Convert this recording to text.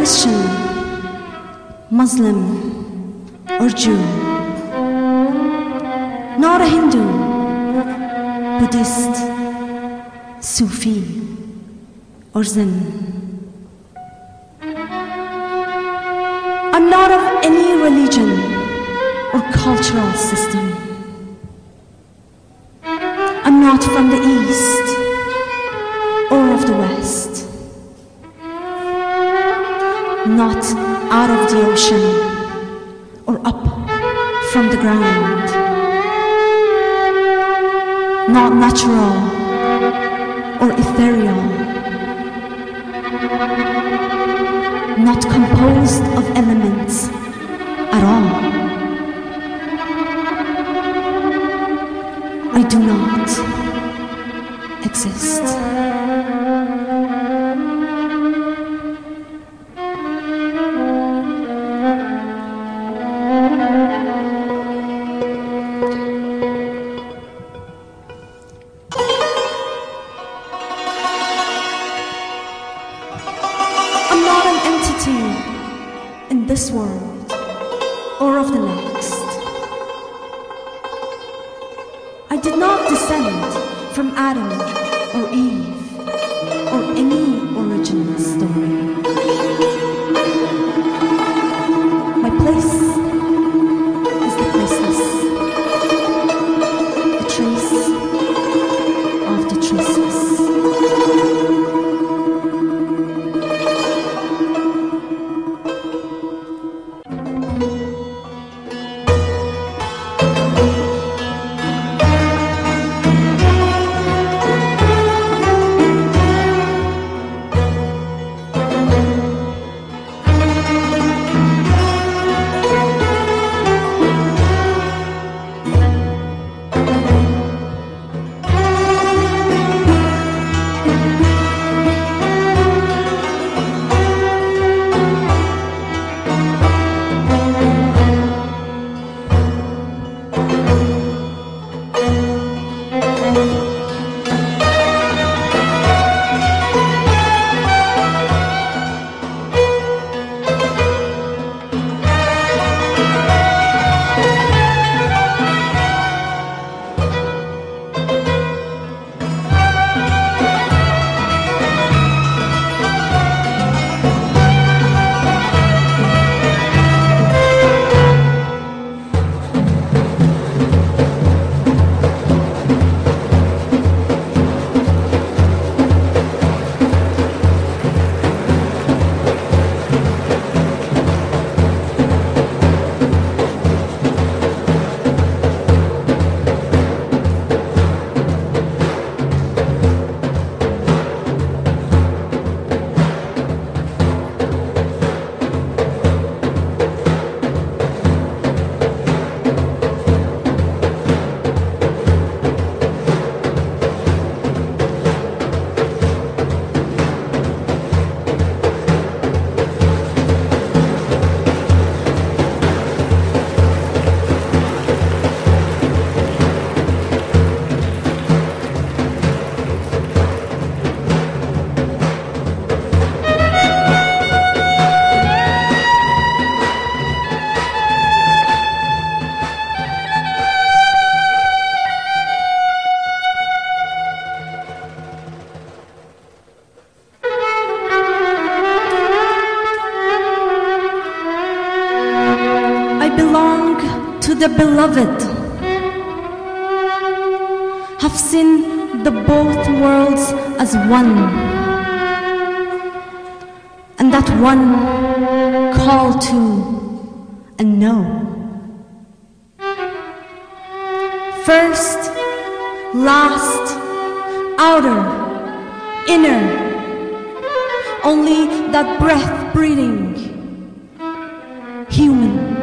Christian, Muslim, or Jew. Not a Hindu, Buddhist, Sufi, or Zen. I'm not of any religion or cultural system. I'm not from the East or of the West. Not out of the ocean or up from the ground. Not natural or ethereal. Not composed of elements at all. I do not exist. This world or of the next. I did not descend from Adam or Eve or any original story. I the beloved. Have seen the both worlds as one. And that one call to and know. First, last, outer, inner, only that breath breathing human